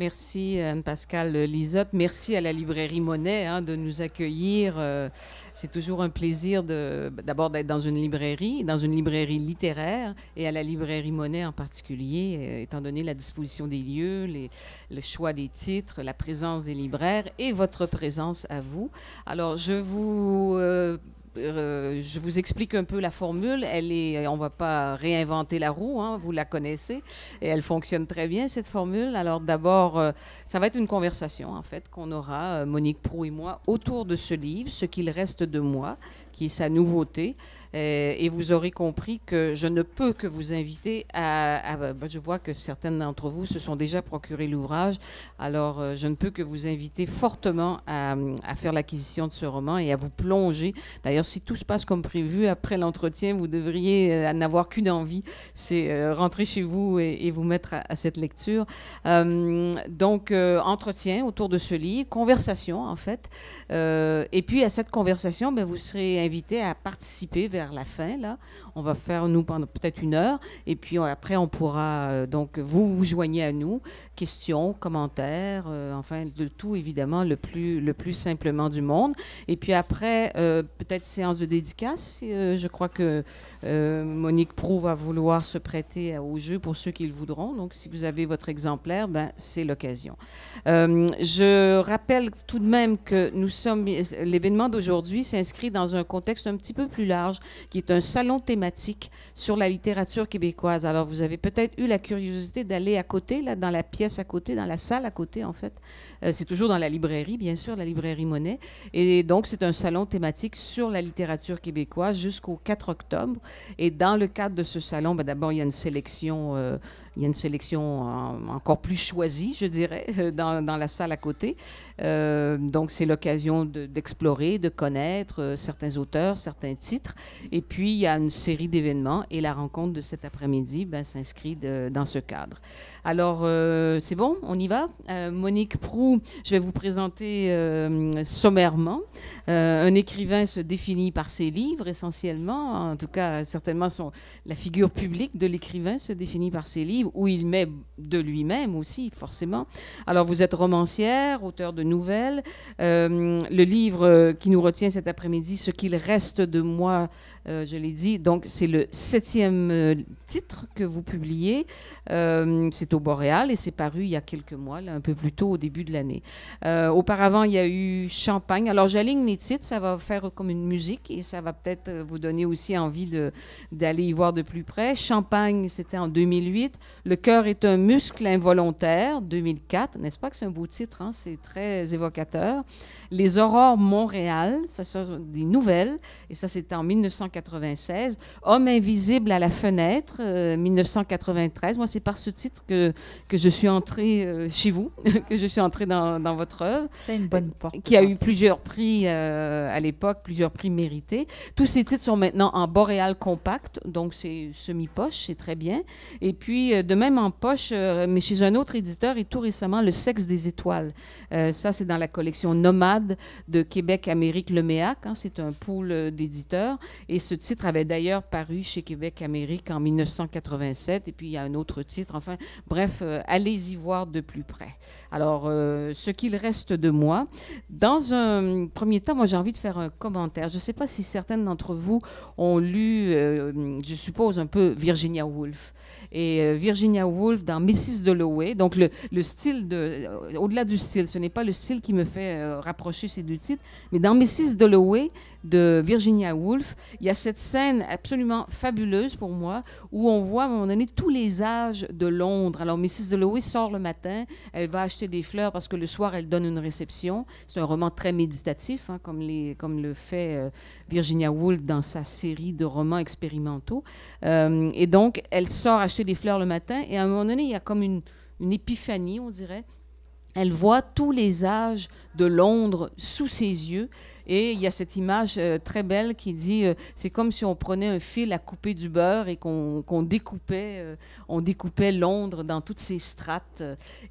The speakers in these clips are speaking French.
Merci Anne-Pascale Lisotte. Merci à la librairie Monet hein, de nous accueillir. Euh, c'est toujours un plaisir d'abord d'être dans une librairie, dans une librairie littéraire, et à la librairie Monet en particulier, euh, étant donné la disposition des lieux, le choix des titres, la présence des libraires et votre présence à vous. Alors, je vous euh, euh, je vous explique un peu la formule. Elle est, on va pas réinventer la roue, hein, vous la connaissez, et elle fonctionne très bien cette formule. Alors d'abord, euh, ça va être une conversation en fait qu'on aura, euh, Monique Prou et moi, autour de ce livre, ce qu'il reste de moi, qui est sa nouveauté. Euh, et vous aurez compris que je ne peux que vous inviter à... Ben, je vois que certaines d'entre vous se sont déjà procuré l'ouvrage, alors euh, je ne peux que vous inviter fortement à, faire l'acquisition de ce roman et à vous plonger. D'ailleurs, si tout se passe comme prévu, après l'entretien, vous devriez euh, n'avoir qu'une envie, c'est rentrer chez vous et, vous mettre à, cette lecture. donc, entretien autour de ce livre, conversation en fait. et puis à cette conversation, ben, vous serez invité à participer vers la fin, là. On va faire, nous, pendant peut-être une heure. Et puis après, on pourra, euh, donc, vous vous joignez à nous. Questions, commentaires, euh, enfin, de tout, évidemment, le plus, le plus simplement du monde. Et puis après, euh, peut-être séance de dédicace. je crois que Monique Prou va vouloir se prêter au jeu pour ceux qui le voudront. Donc, si vous avez votre exemplaire, ben, c'est l'occasion. je rappelle tout de même que nous sommes, l'événement d'aujourd'hui s'inscrit dans un contexte un petit peu plus large qui est un salon thématique sur la littérature québécoise. Alors, vous avez peut-être eu la curiosité d'aller à côté, là, dans la pièce à côté, dans la salle à côté, en fait. Euh, c'est toujours dans la librairie, bien sûr, la librairie Monet. Et donc, c'est un salon thématique sur la littérature québécoise jusqu'au 4 octobre. Et dans le cadre de ce salon, ben, d'abord, il y a une sélection. Euh, il y a une sélection encore plus choisie, je dirais, dans, dans la salle à côté. Euh, donc, c'est l'occasion d'explorer, de, connaître euh, certains auteurs, certains titres. Et puis, il y a une série d'événements et la rencontre de cet après-midi ben, s'inscrit dans ce cadre. Alors, euh, c'est bon, on y va. Monique Prou, je vais vous présenter sommairement. un écrivain se définit par ses livres essentiellement, en tout cas, certainement, la figure publique de l'écrivain se définit par ses livres, où il met de lui-même aussi, forcément. Alors, vous êtes romancière, auteur de nouvelles. Euh, le livre euh, qui nous retient cet après-midi, Ce qu'il reste de moi, euh, je l'ai dit, donc c'est le septième titre que vous publiez. c'est au Boréal et c'est paru il y a quelques mois, là, un peu plus tôt au début de l'année. auparavant, il y a eu Champagne. Alors j'aligne les titres, ça va faire comme une musique et ça va peut-être vous donner aussi envie d'aller y voir de plus près. Champagne, c'était en 2008. Le cœur est un muscle involontaire, 2004. N'est-ce pas que c'est un beau titre? Hein? C'est très évocateurs. Les Aurores Montréal, ça sont des nouvelles, et ça c'était en 1996. Homme invisible à la fenêtre, 1993. Euh, Moi, c'est par ce titre que, que je suis entrée euh, chez vous, que je suis entrée dans, dans votre œuvre. C'était une bonne porte. Qui a eu plusieurs prix euh, à l'époque, plusieurs prix mérités. Tous ces titres sont maintenant en boréal compact, donc c'est semi-poche, c'est très bien. Et puis, de même en poche, mais chez un autre éditeur, et tout récemment, Le sexe des étoiles. ça, c'est dans la collection Nomade de Québec Amérique Le hein, c'est un pool euh, d'éditeurs. Et ce titre avait d'ailleurs paru chez Québec Amérique en 1987. Et puis il y a un autre titre. Enfin, bref, euh, allez-y voir de plus près. Alors, euh, ce qu'il reste de moi. Dans un premier temps, moi j'ai envie de faire un commentaire. Je ne sais pas si certaines d'entre vous ont lu, je suppose, un peu Virginia Woolf et Virginia Woolf dans Mrs. Dalloway. Donc, le, le style de. Au-delà du style, ce n'est pas le style qui me fait rapprocher ces deux titres, mais dans Mrs. Dalloway de Virginia Woolf, il y a cette scène absolument fabuleuse pour moi où on voit à un moment donné tous les âges de Londres. Alors, Mrs. Dalloway sort le matin, elle va acheter des fleurs parce que le soir, elle donne une réception. C'est un roman très méditatif, hein, comme, le fait Virginia Woolf dans sa série de romans expérimentaux. et donc, elle sort acheter des fleurs le matin et à un moment donné, il y a comme une épiphanie, on dirait. Elle voit tous les âges de Londres sous ses yeux. Et il y a cette image euh, très belle qui dit euh, c'est comme si on prenait un fil à couper du beurre et qu'on découpait, euh, on découpait Londres dans toutes ses strates.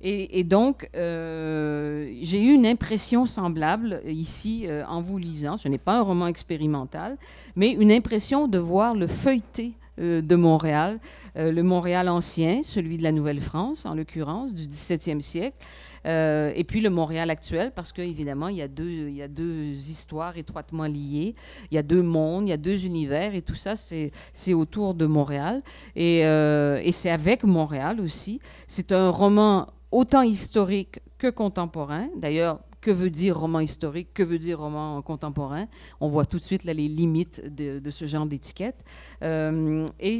Et, et donc, j'ai eu une impression semblable ici en vous lisant. Ce n'est pas un roman expérimental, mais une impression de voir le feuilleté de Montréal, le Montréal ancien, celui de la Nouvelle-France en l'occurrence, du 17e siècle, euh, et puis le Montréal actuel, parce qu'évidemment, il, y a deux, histoires étroitement liées, il y a deux mondes, il y a deux univers, et tout ça, c'est autour de Montréal. Et, euh, et c'est avec Montréal aussi. C'est un roman autant historique que contemporain. D'ailleurs, que veut dire roman historique, que veut dire roman contemporain? On voit tout de suite là, les limites de, ce genre d'étiquette. Euh, et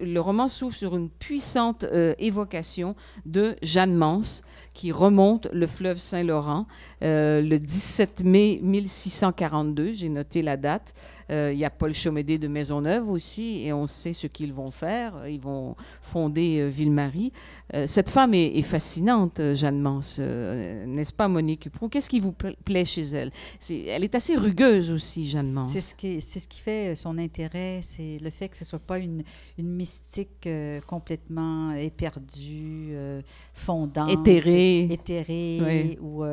le roman s'ouvre sur une puissante évocation de Jeanne Mance, qui remonte le fleuve Saint-Laurent euh, le 17 mai 1642. J'ai noté la date. Euh, il y a Paul Chomédé de Maisonneuve aussi, et on sait ce qu'ils vont faire. Ils vont fonder euh, Ville-Marie. Cette femme est, fascinante, Jeanne Mance, n'est-ce pas, Monique Qu'est-ce qui vous plaît chez elle? Elle est assez rugueuse aussi, Jeanne Mance. C'est ce qui, c'est ce qui fait son intérêt, c'est le fait que ce ne soit pas une, une mystique complètement éperdue, fondante. Éthérée. Éthérée, ou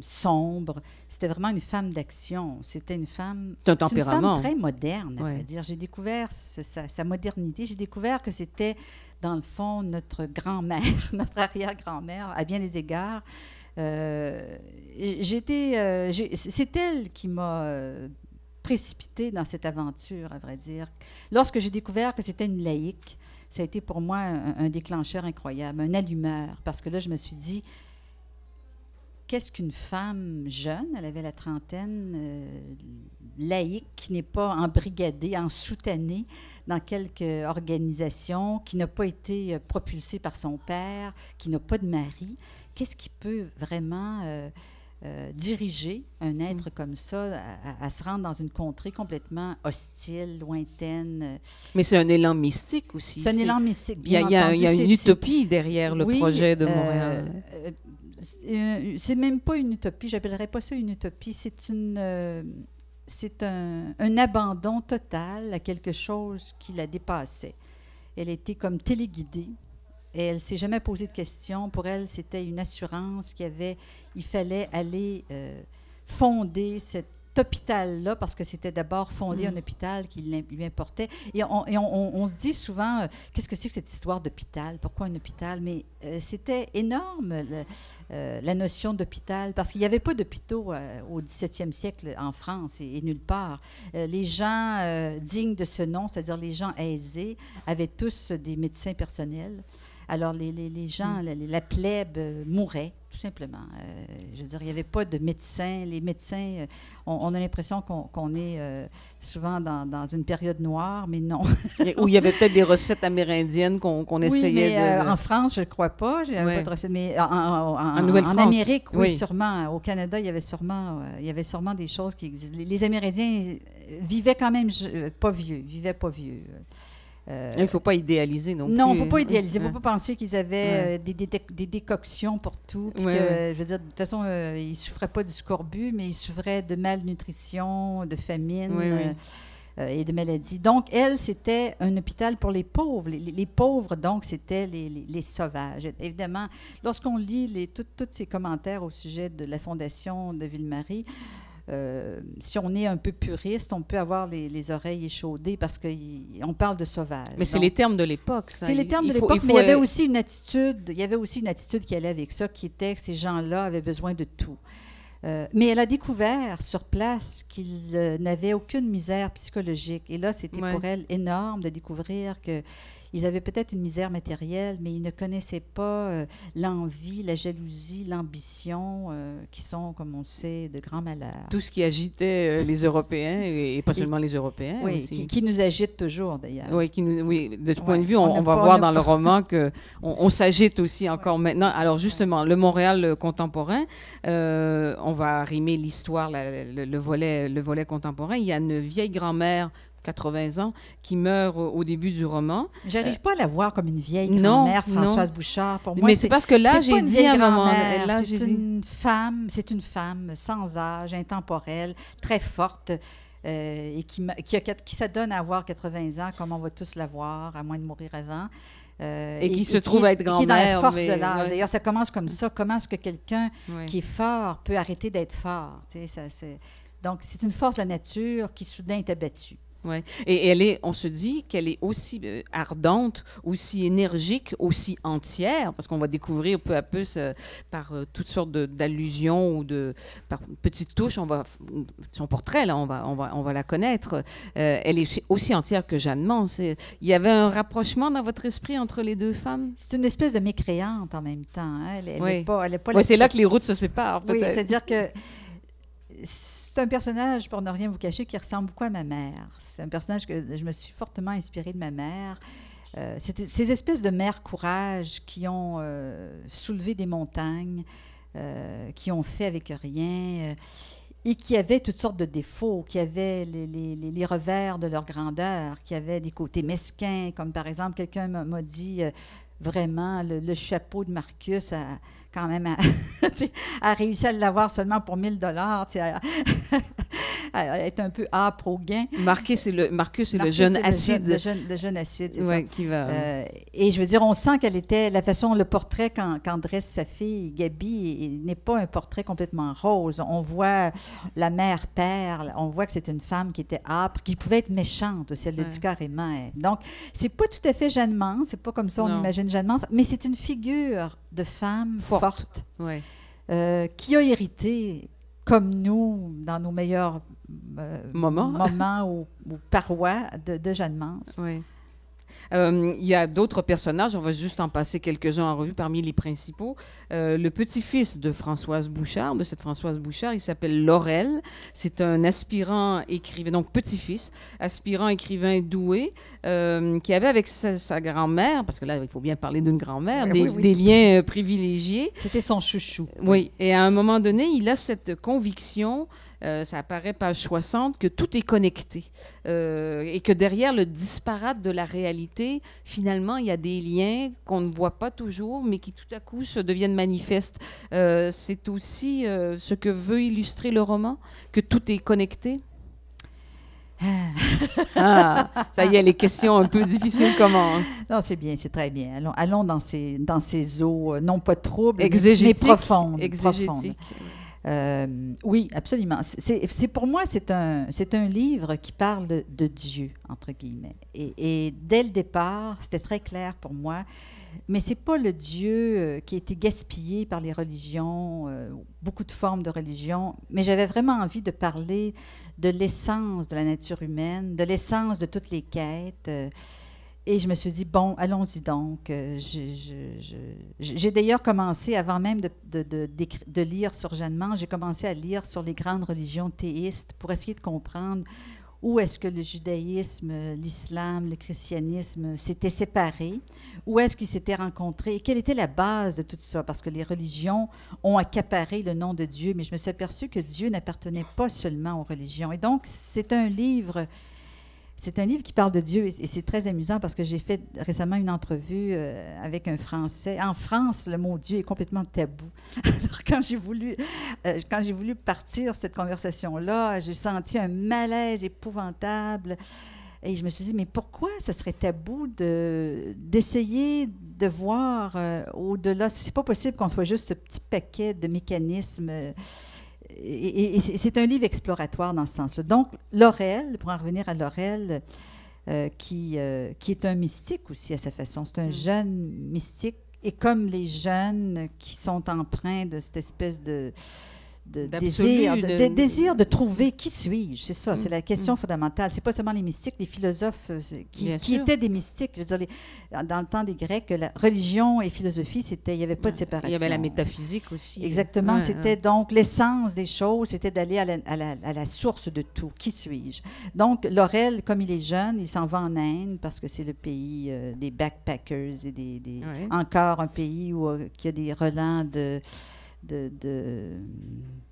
sombre. C'était vraiment une femme d'action. C'était une femme. Un tempérament. Une femme très moderne, à dire. J'ai découvert sa, modernité. J'ai découvert que c'était, dans le fond, notre grand-mère, notre arrière-grand-mère, à bien des égards. Euh, j'étais, euh, c'est elle qui m'a euh, précipité dans cette aventure, à vrai dire. Lorsque j'ai découvert que c'était une laïque, ça a été pour moi un, déclencheur incroyable, un allumeur, parce que là, je me suis dit, qu'est-ce qu'une femme jeune, elle avait la trentaine, euh, laïque, qui n'est pas embrigadée, en soutanée dans quelque organisation, qui n'a pas été euh, propulsée par son père, qui n'a pas de mari, qu'est-ce qui peut vraiment euh, diriger un être mm. comme ça à, se rendre dans une contrée complètement hostile, lointaine. Mais c'est un élan mystique aussi. C'est un élan mystique. Il y a, il y a une utopie derrière le projet de Montréal. Euh, c'est même pas une utopie, j'appellerais pas ça une utopie, c'est une euh, c'est un, un, abandon total à quelque chose qui la dépassait. Elle était comme téléguidée. Et elle s'est jamais posé de questions. Pour elle, c'était une assurance qu'il avait. Il fallait aller euh, fonder cette hôpital-là, parce que c'était d'abord fondé un mm. hôpital qui lui importait. Et on, se dit souvent, euh, qu'est-ce que c'est que cette histoire d'hôpital? Pourquoi un hôpital? Mais euh, c'était énorme, la notion d'hôpital, parce qu'il n'y avait pas d'hôpitaux au 17e siècle en France et, nulle part. les gens dignes de ce nom, c'est-à-dire les gens aisés, avaient tous des médecins personnels. Alors, les, les, gens, mm. la, la, plèbe mourait tout simplement. Euh, je veux dire, il n'y avait pas de médecins. Les médecins, euh, on, a l'impression qu'on est euh, souvent dans, une période noire, mais non. Où il y avait peut-être des recettes amérindiennes qu'on essayait de, En France, je ne crois pas. pas de recettes, mais en, en, Amérique, oui, sûrement. Au Canada, il y avait sûrement, il y avait sûrement des choses qui existent. Les, les Amérindiens vivaient quand même pas vieux, vivaient pas vieux. Euh, il ne faut pas idéaliser non, plus. Non, il ne faut pas idéaliser. Il ne faut pas penser qu'ils avaient euh, des, des, décoctions pour tout. je veux dire, de toute façon, euh, ils ne souffraient pas du scorbut, mais ils souffraient de malnutrition, de famine. et de maladies. Donc, elle, c'était un hôpital pour les pauvres. Les, pauvres, donc, c'était les, les, sauvages. Évidemment, lorsqu'on lit tous ces commentaires au sujet de la fondation de Ville-Marie, euh, si on est un peu puriste, on peut avoir les, oreilles échaudées parce qu'on parle de sauvage. Mais c'est les termes de l'époque, ça. C'est les termes de l'époque, mais il y avait aussi une attitude, il y avait aussi une attitude qui allait avec ça, qui était que ces gens-là avaient besoin de tout. Euh, mais elle a découvert sur place qu'ils euh, n'avaient aucune misère psychologique. Et là, c'était pour elle énorme de découvrir que ils avaient peut-être une misère matérielle, mais ils ne connaissaient pas euh, l'envie, la jalousie, l'ambition, euh, qui sont, comme on sait, de grands malheurs. Tout ce qui agitait euh, les Européens, et, pas seulement les Européens. Oui, aussi. Qui, nous agite toujours, d'ailleurs. Oui, qui nous, oui, de ce point de vue, on, va voir dans le roman qu'on on, s'agite aussi encore maintenant. Alors, justement, le Montréal contemporain, on va rimer l'histoire, le, volet, le volet contemporain. Il y a une vieille grand-mère 80 ans, qui meurt au début du roman. J'arrive pas à la voir comme une vieille grand-mère, Françoise Bouchard. Pour moi, mais c'est parce que là, j'ai dit à un moment, c'est une femme, c'est une femme sans âge, intemporelle, très forte. Euh, et qui, qui, qui s'adonne à avoir 80 ans, comme on va tous l'avoir, à moins de mourir avant. Euh, et, qui se trouve être grand-mère. Qui est dans la force de l'âge. D'ailleurs, ça commence comme ça. Comment est-ce que quelqu'un qui est fort peut arrêter d'être fort? Ça, donc, c'est une force de la nature qui soudain est abattue. Ouais. Et elle est, on se dit qu'elle est aussi euh, ardente, aussi énergique, aussi entière, parce qu'on va découvrir peu à peu ce- par euh, toutes sortes d'allusions ou de par petites touches, on va son portrait là, on va on va on va la connaître. Euh, elle est aussi, aussi entière que Jeanne. Et Il y avait un rapprochement dans votre esprit entre les deux femmes? C'est une espèce de mécréante en même temps. hein. Elle, elle Oui. est pas, elle est pas Ouais, c'est là que les routes se séparent. Oui, c'est-à-dire que c'est un personnage, pour ne rien vous cacher, qui ressemble beaucoup à ma mère. C'est un personnage que je me suis fortement inspirée de ma mère. Euh, ces espèces de mères courage qui ont euh, soulevé des montagnes, euh, qui ont fait avec rien, euh, et qui avaient toutes sortes de défauts, qui avaient les, revers de leur grandeur, qui avaient des côtés mesquins, comme par exemple, quelqu'un m'a dit vraiment, le, le chapeau de Marcus a quand même a, tu sais, a réussi à l'avoir seulement pour 1000 dollars, être un peu âpre au gain. Marqué, c'est le Marcus, c'est le jeune acide. Le jeune, le jeune acide, c'est ça. Qui va. Euh, et je veux dire, on sent qu'elle était, la façon, le portrait qu'en qu'en dresse sa fille, Gabi, n'est pas un portrait complètement rose. On voit la mère perle, on voit que c'est une femme qui était âpre, qui pouvait être méchante aussi, elle le Ouais. dit carrément. elle. Donc, c'est pas tout à fait Jeanne Mance, c'est pas comme ça on Non. imagine Jeanne Mance, mais c'est une figure de femme Forte. forte, ouais. euh, qui a hérité, comme nous, dans nos meilleurs euh, Moments. moments ou, ou parois de, de Jeanne Mance. Euh, il y a d'autres personnages, on va juste en passer quelques-uns en revue parmi les principaux. Euh, le petit-fils de Françoise Bouchard, de cette Françoise Bouchard, il s'appelle Laurel. C'est un aspirant écrivain, donc petit-fils, aspirant écrivain doué, euh, qui avait avec sa, sa grand-mère, parce que là, il faut bien parler d'une grand-mère, Oui, des, oui, oui. des liens privilégiés. C'était son chouchou. Oui, et à un moment donné, il a cette conviction, euh, ça apparaît page 60, que tout est connecté euh, et que derrière le disparate de la réalité, finalement, il y a des liens qu'on ne voit pas toujours, mais qui tout à coup se deviennent manifestes. Euh, C'est aussi euh, ce que veut illustrer le roman, que tout est connecté. Ah, ça y est, les questions un peu difficiles commencent. Non, c'est bien, c'est très bien. Allons, allons dans, ces, dans ces eaux, non pas troubles, mais- profondes. Exégétique. profondes. Euh, oui, absolument. C'est, pour moi, c'est un, un livre qui parle de, Dieu, entre guillemets. Et, dès le départ, c'était très clair pour moi. Mais c'est pas le Dieu euh, qui a été gaspillé par les religions, euh, beaucoup de formes de religion. Mais j'avais vraiment envie de parler de l'essence de la nature humaine, de l'essence de toutes les quêtes. Et je me suis dit, bon, allons-y donc. Euh, J'ai d'ailleurs commencé, avant même de, lire sur Jeanne Mance, j'ai commencé à lire sur les grandes religions théistes pour essayer de comprendre où est-ce que le judaïsme, l'islam, le christianisme s'étaient séparés, où est-ce qu'ils s'étaient rencontrés, et quelle était la base de tout ça, parce que les religions ont accaparé le nom de Dieu, mais je me suis aperçue que Dieu n'appartenait pas seulement aux religions. Et donc, c'est un livre c'est un livre qui parle de Dieu et c'est très amusant parce que j'ai fait récemment une entrevue euh, avec un Français. En France, le mot Dieu est complètement tabou. Alors quand j'ai voulu, euh, quand j'ai voulu partir cette conversation-là, j'ai senti un malaise épouvantable. Et je me suis dit, mais pourquoi ce serait tabou de, d'essayer de voir euh, au-delà? C'est pas possible qu'on soit juste ce petit paquet de mécanismes. Et, c'est un livre exploratoire dans ce sens-là. Donc, Laurel, pour en revenir à Laurel, euh, qui, euh, qui est un mystique aussi à sa façon. C'est un Mm. jeune mystique. Et comme les jeunes qui sont empreints de cette espèce de, de désir, de, de- de désir de trouver qui suis-je, c'est ça, c'est Mm, la question fondamentale. C'est pas seulement les mystiques, les philosophes euh, qui, étaient des mystiques. Je veux dire, les- dans le temps des Grecs, la religion et philosophie, c'était, il n'y avait pas de séparation. Il y avait la métaphysique aussi. Exactement, Ouais, c'était ouais. donc l'essence des choses, c'était d'aller à la, à la- à la source de tout. Qui suis-je? Donc, Laurel, comme il est jeune, il s'en va en Inde parce que c'est le pays euh, des backpackers et des, des- Ouais. encore un pays où euh, qui a des relents de, de, de-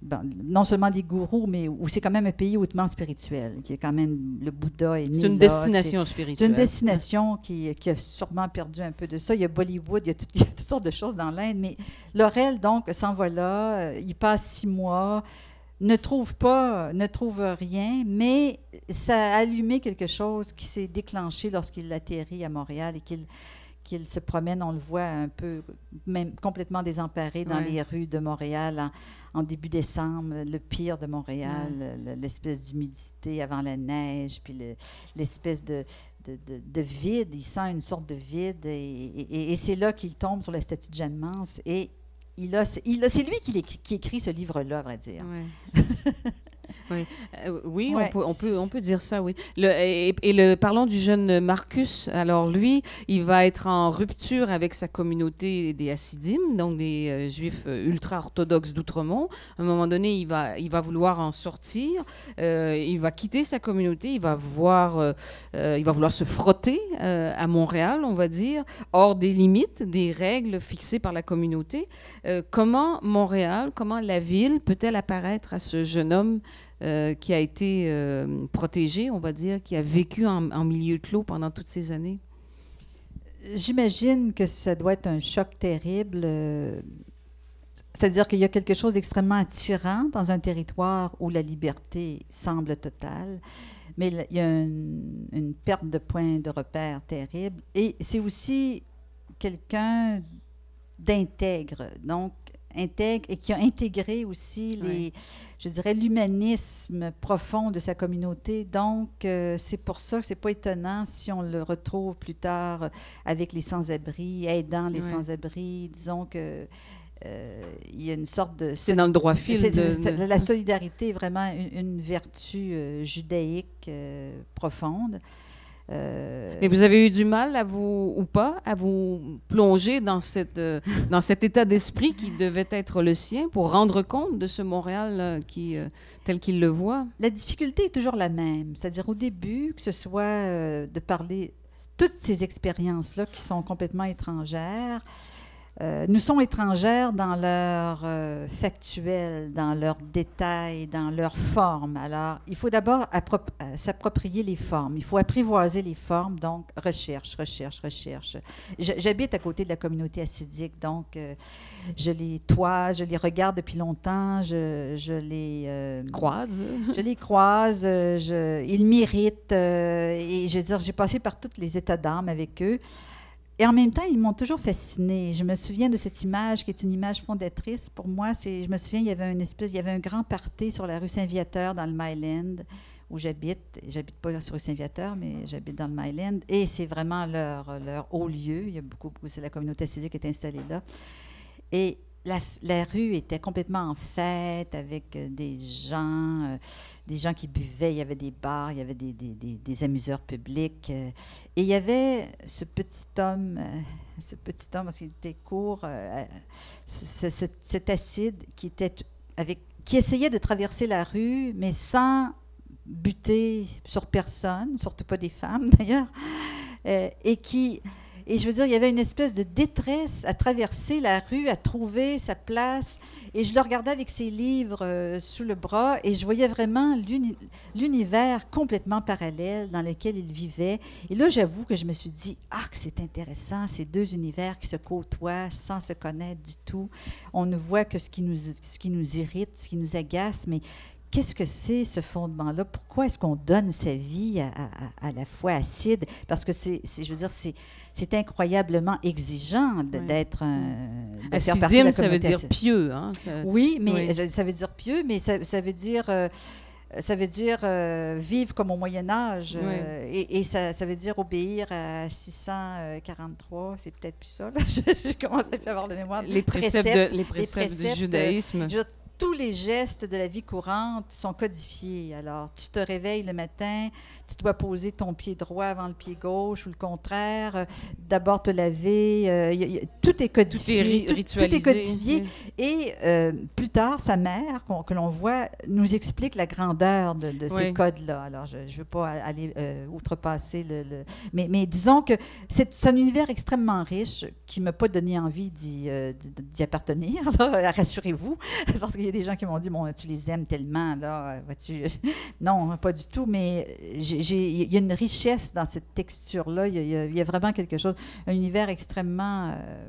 bon, non seulement des gourous, mais où c'est quand même un pays hautement spirituel, qui est quand même le Bouddha né C'est une destination c'est spirituelle. une destination qui, qui a sûrement perdu un peu de ça. Il y a Bollywood, il y a, tout- il y a toutes sortes de choses dans l'Inde. Mais Laurel, donc, s'en va là. euh, Il passe six mois, ne trouve pas, ne trouve rien, mais ça a allumé quelque chose qui s'est déclenché lorsqu'il atterrit à Montréal et qu'il qu'il se promène, on le voit un peu, même complètement désemparé dans les rues de Montréal en, début décembre, le pire de Montréal, l'espèce d'humidité avant la neige, puis l'espèce de, de, vide. Il sent une sorte de vide et, c'est là qu'il tombe sur la statue de Jeanne Mance et il a, il a, c'est lui qui, qui, écrit ce livre-là, à vrai dire. Oui, euh, oui on, peut, on, peut, on peut dire ça, oui. Le, et, le, parlons du jeune Marcus. Alors, lui, il va être en rupture avec sa communauté des Hassidim, donc des euh, juifs euh, ultra-orthodoxes d'Outremont. À un moment donné, il va, il va vouloir en sortir. il va quitter sa communauté. Il va, voir, il va vouloir se frotter à Montréal, on va dire, hors des limites, des règles fixées par la communauté. comment Montréal, comment la ville peut-elle apparaître à ce jeune homme euh, qui a été euh, protégé, on va dire, qui a vécu en, milieu clos pendant toutes ces années? J'imagine que ça doit être un choc terrible. Euh, c'est-à-dire qu'il y a quelque chose d'extrêmement attirant dans un territoire où la liberté semble totale, mais il y a une, une perte de points de repère terrible. Et c'est aussi quelqu'un d'intègre. Donc, intègre et qui a intégré aussi les, je dirais, l'humanisme profond de sa communauté. Donc, euh, c'est pour ça que c'est pas étonnant si on le retrouve plus tard avec les sans-abri, aidant les sans-abri. Disons que euh, il y a une sorte de... C'est dans le droit fil. De, La solidarité est vraiment une, vertu euh, judaïque profonde. Euh, Mais vous avez eu du mal à vous, ou pas, à vous plonger dans, cette, euh, dans cet état d'esprit qui devait être le sien pour rendre compte de ce Montréal euh, qui, tel qu'il le voit? La difficulté est toujours la même. C'est-à-dire au début, que ce soit de parler toutes ces expériences-là qui sont complètement étrangères, euh, nous sommes étrangères dans leur euh, factuel, dans leurs détails, dans leur forme. Alors, il faut d'abord euh, s'approprier les formes. Il faut apprivoiser les formes. Donc, recherche, recherche, recherche. J'habite à côté de la communauté acidique, donc je les toise, je les regarde depuis longtemps, je, je les croise. je les croise. Je, ils m'irritent. et je veux dire, j'ai passé par tous les états d'âme avec eux. Et en même temps, ils m'ont toujours fascinée. Je me souviens de cette image qui est une image fondatrice. Pour moi, c'est, je me souviens, il y avait une espèce, il y avait un grand party sur la rue Saint-Viateur dans le Myland où j'habite. J'habite pas sur rue Saint-Viateur, mais j'habite dans le Myland. Et c'est vraiment leur, leur haut lieu. Il y a beaucoup, c'est la communauté civique qui est installée là. Et la, rue était complètement en fête avec euh, des gens, euh, des gens qui buvaient, il y avait des bars, il y avait des, amuseurs publics. Euh, et il y avait ce petit homme, ce petit homme, parce qu'il était court, cet acide qui, était avec, qui essayait de traverser la rue, mais sans buter sur personne, surtout pas des femmes d'ailleurs, et qui et je veux dire, il y avait une espèce de détresse à traverser la rue, à trouver sa place. Et je le regardais avec ses livres euh, sous le bras et je voyais vraiment l'univers complètement parallèle dans lequel il vivait. Et là, j'avoue que je me suis dit, ah, que c'est intéressant, ces deux univers qui se côtoient sans se connaître du tout. On ne voit que ce qui nous, ce qui nous irrite, ce qui nous agace, mais qu'est-ce que c'est ce fondement-là? Pourquoi est-ce qu'on donne sa vie à, à, la fois acide? Parce que c'est, je veux dire, c'est incroyablement exigeant d'être un. ça veut dire pieux. Hein, oui, mais ça veut dire pieux, mais ça, veut dire. Euh, ça veut dire euh, vivre comme au Moyen Âge euh, et, ça, veut dire obéir à 643, c'est peut-être plus ça. J'ai commencé à avoir de mémoire. Les préceptes, les préceptes, du judaïsme tous les gestes de la vie courante sont codifiés. Alors, tu te réveilles le matin, tu dois poser ton pied droit avant le pied gauche ou le contraire. D'abord te laver. Euh, tout est codifié. Tout est, tout, est codifié. Et euh, plus tard, sa mère, que l'on voit, nous explique la grandeur de, ces codes-là. Alors, je ne veux pas aller euh, outrepasser le. Mais, mais, disons que c'est un univers extrêmement riche qui ne m'a pas donné envie d'y appartenir, rassurez-vous, parce qu'il a des gens qui m'ont dit Bon, tu les aimes tellement, là, tu non, pas du tout, mais il y a une richesse dans cette texture-là. Il, y a vraiment quelque chose, un univers extrêmement. Euh,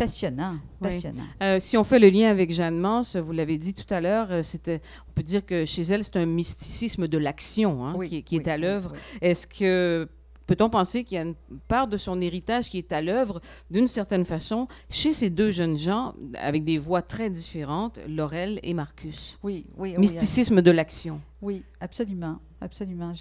passionnant, passionnant. Euh, si on fait le lien avec Jeanne Mance, vous l'avez dit tout à l'heure, euh, c'était, on peut dire que chez elle, c'est un mysticisme de l'action hein, qui, est à l'œuvre. Est-ce que peut-on penser qu'il y a une part de son héritage qui est à l'œuvre, d'une certaine façon, chez ces deux jeunes gens, avec des voix très différentes, Laurel et Marcus? Oui, oui. Mysticisme de l'action. Oui, absolument. Absolument.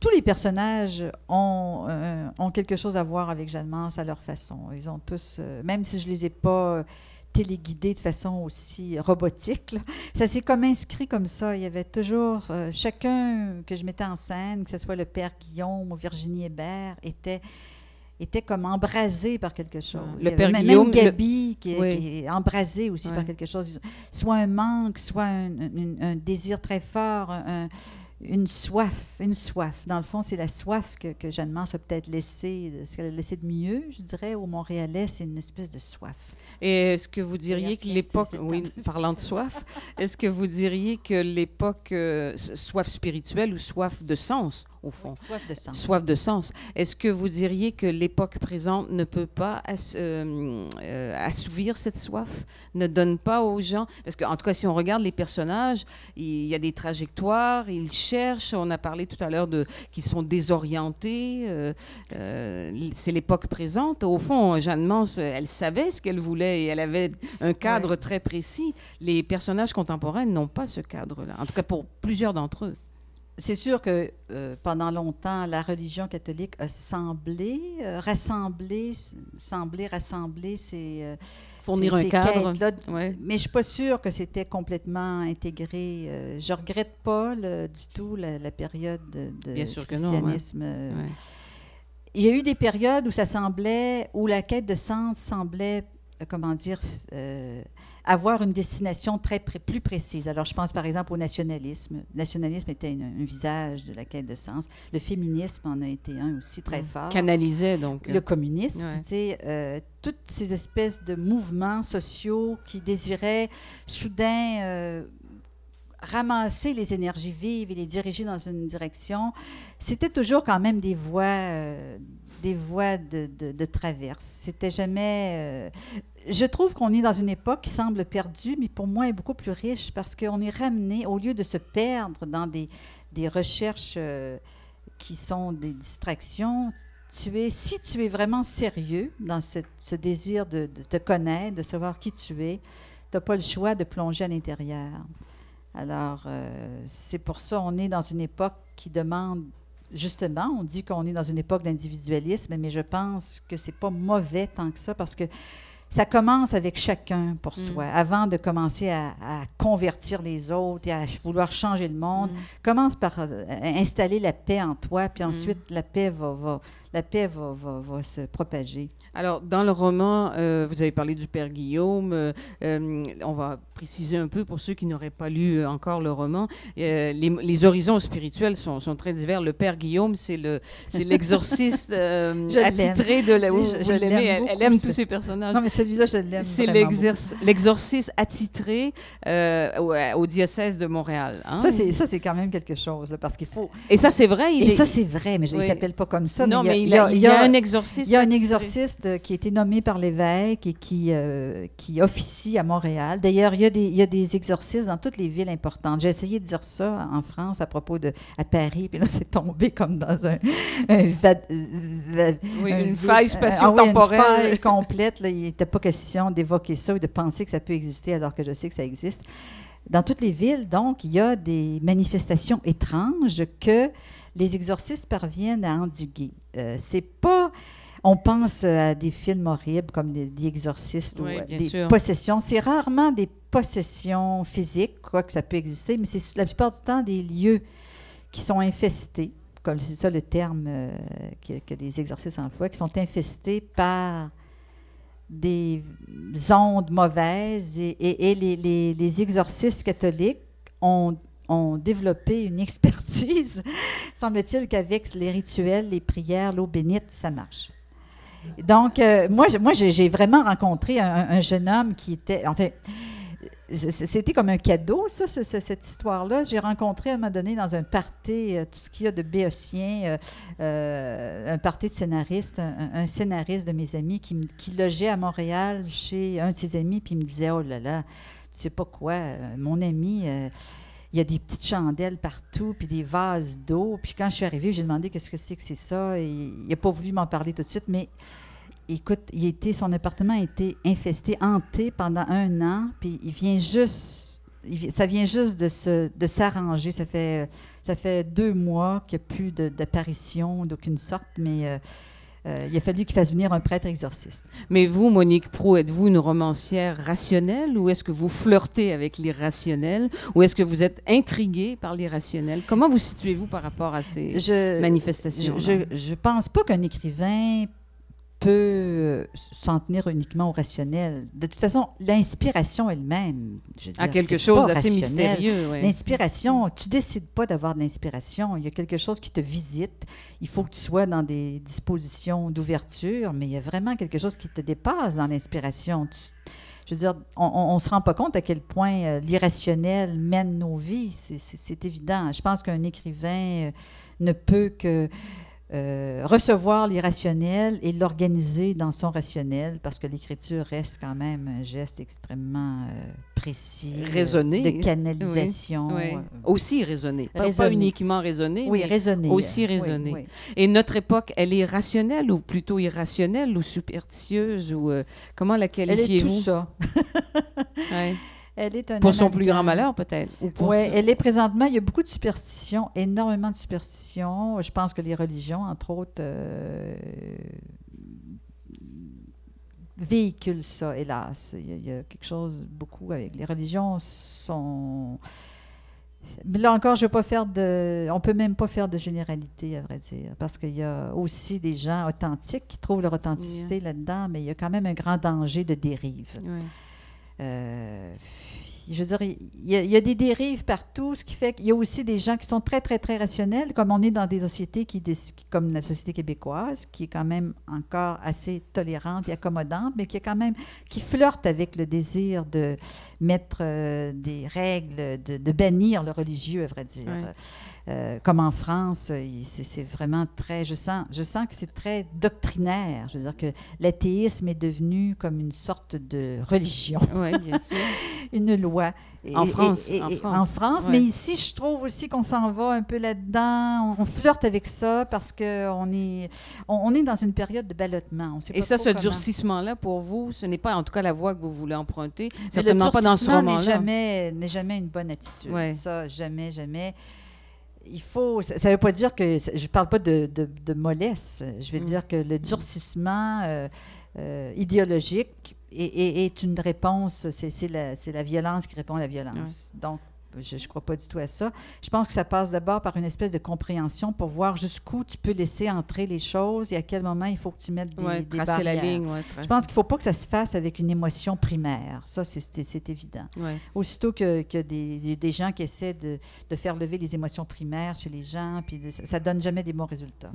tous les personnages ont, euh, ont quelque chose à voir avec Jeanne Mance à leur façon. Ils ont tous, euh, même si je les ai pas téléguidés de façon aussi robotique. Ça s'est comme inscrit comme ça. Il y avait toujours euh, chacun que je mettais en scène, que ce soit le père Guillaume ou Virginie Hébert, était était comme embrasé par quelque chose. Le père Guillaume, même Gabi qui, est, embrasé aussi par quelque chose. Soit un manque, soit un, désir très fort, une soif, une soif. Dans le fond, c'est la soif que, que Jeanne Mance a peut-être laissé, ce qu'elle a laissé de mieux, je dirais, au Montréalais, c'est une espèce de soif. Et est-ce que vous diriez que l'époque, oui, parlant de soif, est-ce que vous diriez que l'époque, euh, soif spirituelle ou soif de sens, au fond. soif de sens. Soif de sens. Est-ce que vous diriez que l'époque présente ne peut pas euh, euh, assouvir cette soif, ne donne pas aux gens, parce qu'en tout cas, si on regarde les personnages, il y a des trajectoires, ils cherchent, on a parlé tout à l'heure de qu'ils sont désorientés, euh, c'est l'époque présente. Au fond, Jeanne Mance, elle savait ce qu'elle voulait et elle avait un cadre très précis. Les personnages contemporains n'ont pas ce cadre-là, en tout cas pour plusieurs d'entre eux c'est sûr que euh, pendant longtemps, la religion catholique a semblé euh, rassembler, ces, euh, fournir un cadre. Mais je suis pas sûre que c'était complètement intégré. je regrette pas du tout la, période de, Bien sûr christianisme. Que non, Il y a eu des périodes où ça semblait, où la quête de sens semblait, comment dire avoir une destination très plus précise. Alors, je pense par exemple au nationalisme. Le nationalisme était un visage de la quête de sens. Le féminisme en a été un aussi très fort. Canalisait donc. Le communisme, tu sais, euh, toutes ces espèces de mouvements sociaux qui désiraient soudain euh, ramasser les énergies vives et les diriger dans une direction, c'était toujours quand même des voies, euh, des voies de, traverse. C'était jamais je trouve qu'on est dans une époque qui semble perdue, mais pour moi est beaucoup plus riche parce qu'on est ramené, au lieu de se perdre dans des, des recherches euh, qui sont des distractions, tu es, si tu es vraiment sérieux dans ce, désir de, te connaître, de savoir qui tu es, tu n'as pas le choix de plonger à l'intérieur. Alors, euh, c'est pour ça qu'on est dans une époque qui demande justement, on dit qu'on est dans une époque d'individualisme, mais je pense que c'est pas mauvais tant que ça parce que ça commence avec chacun pour mm. soi. Avant de commencer à, convertir les autres et à vouloir changer le monde, mm. commence par euh, installer la paix en toi, puis mm. ensuite la paix va, la paix va, se propager. Alors, dans le roman, euh, vous avez parlé du Père Guillaume. Euh, on va préciser un peu pour ceux qui n'auraient pas lu encore le roman. Les, horizons spirituels sont, très divers. Le Père Guillaume, c'est l'exorciste attitré de la. Je, je, elle, elle, aime tous ces personnages. Non, mais celui-là, je l'aime. C'est l'exorcisme attitré euh, au, diocèse de Montréal. Hein? Ça, c'est quand même quelque chose, parce qu'il faut. Et ça, c'est vrai. Il Et ça, c'est vrai, mais il ne s'appelle pas comme ça. Non, mais il y a, il y a, un exorciste. Il y a un exorciste qui a été nommé par l'évêque et qui, euh, qui officie à Montréal. D'ailleurs, il, y a des, il y a des exorcistes dans toutes les villes importantes. J'ai essayé de dire ça en France à propos de à Paris, puis là, c'est tombé comme dans un, une faille spatio-temporelle. Ah une faille complète. Là, il était pas question d'évoquer ça ou de penser que ça peut exister alors que je sais que ça existe. Dans toutes les villes, donc, il y a des manifestations étranges que les exorcistes parviennent à endiguer. Euh, c'est pas. On pense à des films horribles comme des, exorcistes ou des possessions. C'est rarement des possessions physiques, quoi que ça peut exister, mais c'est la plupart du temps des lieux qui sont infestés, c'est ça le terme euh, que, que, les exorcistes emploient, qui sont infestés par des ondes mauvaises et, les, exorcistes catholiques ont, développé une expertise. Semble-t-il qu'avec les rituels, les prières, l'eau bénite, ça marche. Donc, euh, moi, moi j'ai vraiment rencontré un, un, jeune homme qui était, en fait, c'était comme un cadeau, ça, cette histoire-là. J'ai rencontré à un moment donné dans un party, euh, tout ce qu'il y a de béotien, euh, euh, un party de scénaristes, un, scénariste de mes amis qui, logeait à Montréal chez un de ses amis, puis il me disait Oh là là, tu sais pas quoi, mon ami il y a des petites chandelles partout, puis des vases d'eau. Puis quand je suis arrivée, j'ai demandé qu'est-ce que c'est que c'est ça. Et il n'a pas voulu m'en parler tout de suite, mais écoute, il était, son appartement a été infesté, hanté pendant un an, puis il vient juste, ça vient juste de, se, de s'arranger. Ça fait, ça fait deux mois qu'il n'y a plus d'apparition d'aucune sorte, mais euh, euh, il a fallu qu'il fasse venir un prêtre exorciste. Mais vous, Monique Pro, êtes-vous une romancière rationnelle ou est-ce que vous flirtez avec l'irrationnel ou est-ce que vous êtes intriguée par l'irrationnel? Comment vous situez-vous par rapport à ces manifestations? Je ne pense pas qu'un écrivain peut euh, s'en tenir uniquement au rationnel. De toute façon, l'inspiration elle-même, je veux dire, quelque chose d'assez mystérieux. L'inspiration, tu décides pas d'avoir de l'inspiration. Il y a quelque chose qui te visite. Il faut que tu sois dans des dispositions d'ouverture, mais il y a vraiment quelque chose qui te dépasse dans l'inspiration. Je veux dire, on ne se rend pas compte à quel point euh, l'irrationnel mène nos vies. C'est évident. Je pense qu'un écrivain euh, ne peut que euh, recevoir l'irrationnel et l'organiser dans son rationnel, parce que l'écriture reste quand même un geste extrêmement euh, précis, euh, raisonné, de canalisation. Aussi raisonné, pas, uniquement raisonné, oui, mais aussi raisonné. Et notre époque, elle est rationnelle ou plutôt irrationnelle ou superstitieuse ou comment la qualifiez-vous Elle est tout ça. Elle est un Pour son plus grand malheur, peut-être. Oui, elle est présentement. Il y a beaucoup de superstitions, énormément de superstitions. Je pense que les religions, entre autres, euh, véhiculent ça, hélas. Il y, a, quelque chose beaucoup avec les religions sont. Mais là encore, je vais pas faire de. On peut même pas faire de généralité, à vrai dire, parce qu'il y a aussi des gens authentiques qui trouvent leur authenticité là-dedans, mais il y a quand même un grand danger de dérive. Oui. Euh, je veux dire, il y, a, des dérives partout, ce qui fait qu'il y a aussi des gens qui sont très, très, très rationnels, comme on est dans des sociétés qui, comme la société québécoise, qui est quand même encore assez tolérante et accommodante, mais qui est quand même, qui flirte avec le désir de mettre euh, des règles, de, bannir le religieux, à vrai dire. Euh, comme en France, c'est vraiment très. Je sens, je sens que c'est très doctrinaire. Je veux dire que l'athéisme est devenu comme une sorte de religion. Oui, bien sûr. une loi. en, France, en France. mais ici, je trouve aussi qu'on s'en va un peu là-dedans. On, flirte avec ça parce qu'on est, on, est dans une période de ballottement. et ça, ce durcissement-là, pour vous, ce n'est pas en tout cas la voie que vous voulez emprunter. Certainement pas dans ce moment-là. n'est jamais, n'est jamais une bonne attitude. Ça, jamais, jamais il faut. Ça ne veut pas dire que. Je ne parle pas de, de, mollesse. Je veux mm. dire que le durcissement euh, euh, idéologique est, est, une réponse. C'est la, la, violence qui répond à la violence. Donc, je ne crois pas du tout à ça. Je pense que ça passe d'abord par une espèce de compréhension pour voir jusqu'où tu peux laisser entrer les choses et à quel moment il faut que tu mettes des, ouais, barrières. la ligne. je pense qu'il ne faut pas que ça se fasse avec une émotion primaire. Ça, c'est évident. Aussitôt que, que des, des, gens qui essaient de, de, faire lever les émotions primaires chez les gens, puis ça ne donne jamais des bons résultats.